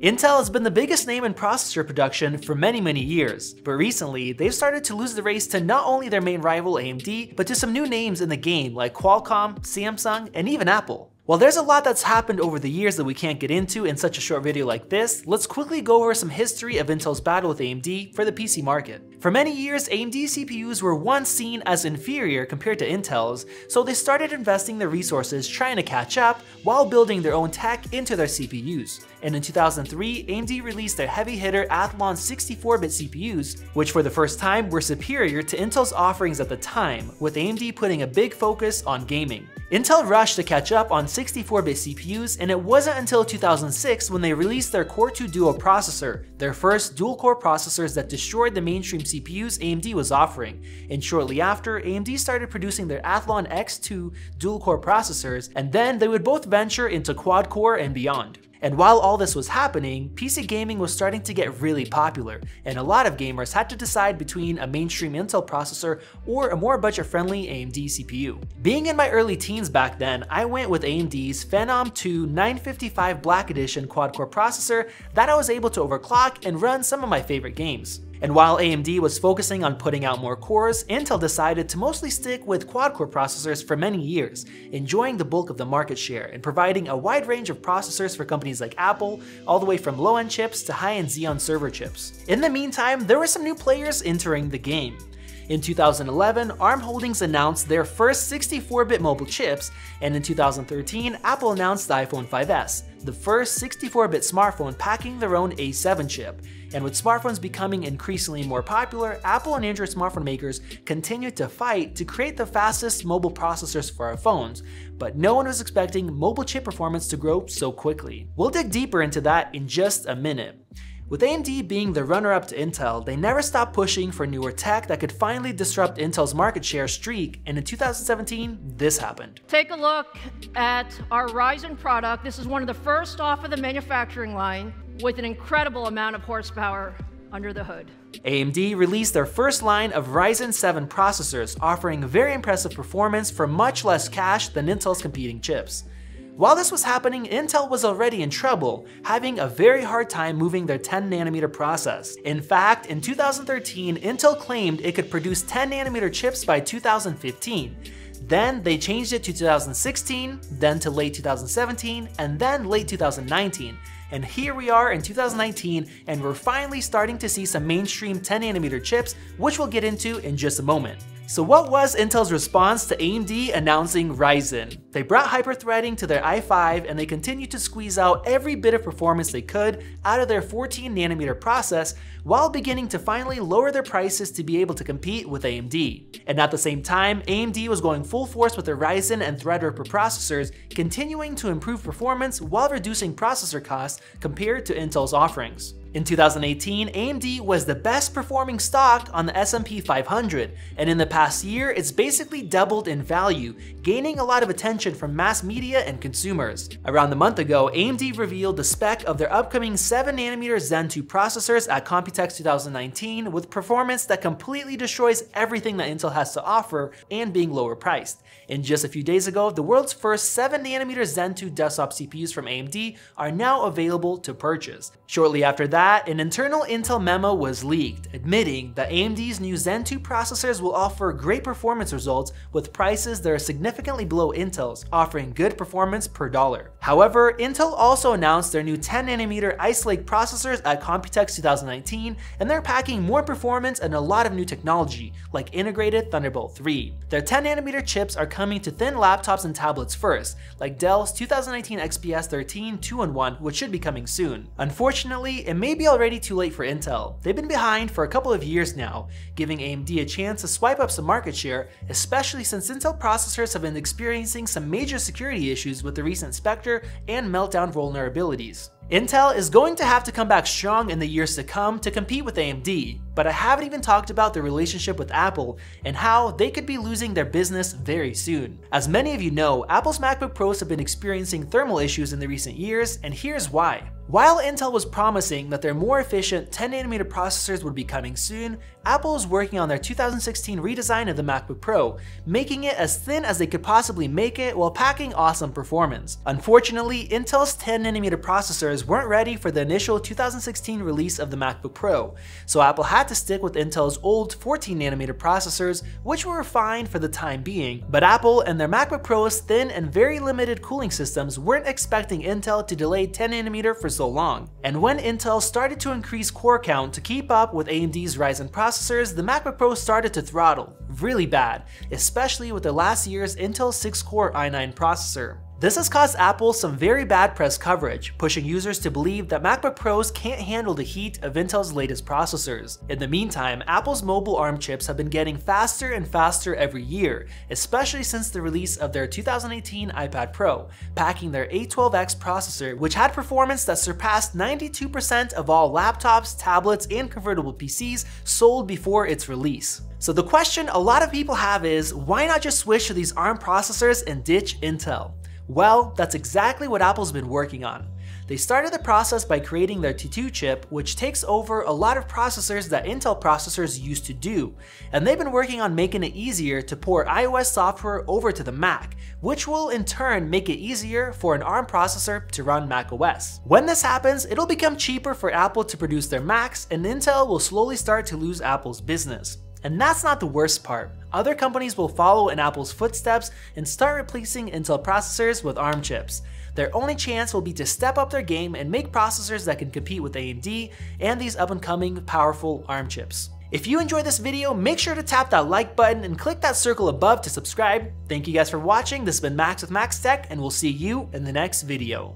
Intel has been the biggest name in processor production for many many years, but recently they've started to lose the race to not only their main rival AMD, but to some new names in the game like Qualcomm, Samsung, and even Apple. While there's a lot that's happened over the years that we can't get into in such a short video like this, let's quickly go over some history of Intel's battle with AMD for the PC market. For many years, AMD CPUs were once seen as inferior compared to Intel's, so they started investing their resources trying to catch up while building their own tech into their CPUs. And in 2003, AMD released their heavy hitter Athlon 64-bit CPUs, which for the first time were superior to Intel's offerings at the time, with AMD putting a big focus on gaming. Intel rushed to catch up on 64-bit CPUs, and it wasn't until 2006 when they released their Core 2 Duo processor, their first dual-core processors that destroyed the mainstream CPUs AMD was offering. And shortly after, AMD started producing their Athlon X2 dual-core processors, and then they would both venture into quad-core and beyond. And while all this was happening, PC gaming was starting to get really popular, and a lot of gamers had to decide between a mainstream Intel processor or a more budget-friendly AMD CPU. Being in my early teens back then, I went with AMD's Phenom 2 955 Black Edition quad-core processor that I was able to overclock and run some of my favorite games. And while AMD was focusing on putting out more cores, Intel decided to mostly stick with quad-core processors for many years, enjoying the bulk of the market share and providing a wide range of processors for companies like Apple, all the way from low-end chips to high-end Xeon server chips. In the meantime, there were some new players entering the game. In 2011, ARM Holdings announced their first 64-bit mobile chips, and in 2013, Apple announced the iPhone 5S, the first 64-bit smartphone packing their own A7 chip. And with smartphones becoming increasingly more popular, Apple and Android smartphone makers continued to fight to create the fastest mobile processors for our phones, but no one was expecting mobile chip performance to grow so quickly. We'll dig deeper into that in just a minute. With AMD being the runner-up to Intel, they never stopped pushing for newer tech that could finally disrupt Intel's market share streak, and in 2017, this happened. Take a look at our Ryzen product. This is one of the first off of the manufacturing line with an incredible amount of horsepower under the hood. AMD released their first line of Ryzen 7 processors, offering very impressive performance for much less cash than Intel's competing chips. While this was happening, Intel was already in trouble, having a very hard time moving their 10nm process. In fact, in 2013, Intel claimed it could produce 10nm chips by 2015. Then they changed it to 2016, then to late 2017, and then late 2019. And here we are in 2019, and we're finally starting to see some mainstream 10nm chips, which we'll get into in just a moment. So what was Intel's response to AMD announcing Ryzen? They brought hyper-threading to their i5 and they continued to squeeze out every bit of performance they could out of their 14nm process while beginning to finally lower their prices to be able to compete with AMD. And at the same time, AMD was going full force with their Ryzen and Threadripper processors, continuing to improve performance while reducing processor costs compared to Intel's offerings. In 2018, AMD was the best performing stock on the S&P 500, and in the past year, it's basically doubled in value, gaining a lot of attention from mass media and consumers. Around a month ago, AMD revealed the spec of their upcoming 7nm Zen 2 processors at Computex 2019 with performance that completely destroys everything that Intel has to offer and being lower priced. And just a few days ago, the world's first 7nm Zen 2 desktop CPUs from AMD are now available to purchase. Shortly after that, that, an internal Intel memo was leaked, admitting that AMD's new Zen 2 processors will offer great performance results with prices that are significantly below Intel's, offering good performance per dollar. However, Intel also announced their new 10nm Ice Lake processors at Computex 2019, and they're packing more performance and a lot of new technology, like integrated Thunderbolt 3. Their 10nm chips are coming to thin laptops and tablets first, like Dell's 2019 XPS 13 2-in-1, which should be coming soon. Unfortunately, it may may be already too late for Intel. They've been behind for a couple of years now, giving AMD a chance to swipe up some market share, especially since Intel processors have been experiencing some major security issues with the recent Spectre and Meltdown vulnerabilities. Intel is going to have to come back strong in the years to come to compete with AMD, but I haven't even talked about the relationship with Apple and how they could be losing their business very soon. As many of you know, Apple's MacBook Pros have been experiencing thermal issues in the recent years, and here's why. While Intel was promising that their more efficient 10nm processors would be coming soon, Apple is working on their 2016 redesign of the MacBook Pro, making it as thin as they could possibly make it while packing awesome performance. Unfortunately, Intel's 10nm processors weren't ready for the initial 2016 release of the MacBook Pro, so Apple had to stick with Intel's old 14nm processors, which were fine for the time being, but Apple and their MacBook Pro's thin and very limited cooling systems weren't expecting Intel to delay 10nm for so long. And when Intel started to increase core count to keep up with AMD's Ryzen processors, the MacBook Pro started to throttle, really bad, especially with the last year's Intel 6-core i9 processor. This has caused Apple some very bad press coverage, pushing users to believe that MacBook Pros can't handle the heat of Intel's latest processors. In the meantime, Apple's mobile ARM chips have been getting faster and faster every year, especially since the release of their 2018 iPad Pro, packing their A12X processor, which had performance that surpassed 92% of all laptops, tablets, and convertible PCs sold before its release. So the question a lot of people have is, why not just switch to these ARM processors and ditch Intel? Well, that's exactly what Apple's been working on. They started the process by creating their T2 chip, which takes over a lot of processors that Intel processors used to do, and they've been working on making it easier to port iOS software over to the Mac, which will in turn make it easier for an ARM processor to run macOS. When this happens, it'll become cheaper for Apple to produce their Macs, and Intel will slowly start to lose Apple's business. And that's not the worst part. Other companies will follow in Apple's footsteps and start replacing Intel processors with ARM chips. Their only chance will be to step up their game and make processors that can compete with AMD and these up and coming powerful ARM chips. If you enjoyed this video, make sure to tap that like button and click that circle above to subscribe. Thank you guys for watching. This has been Max with Max Tech, and we'll see you in the next video.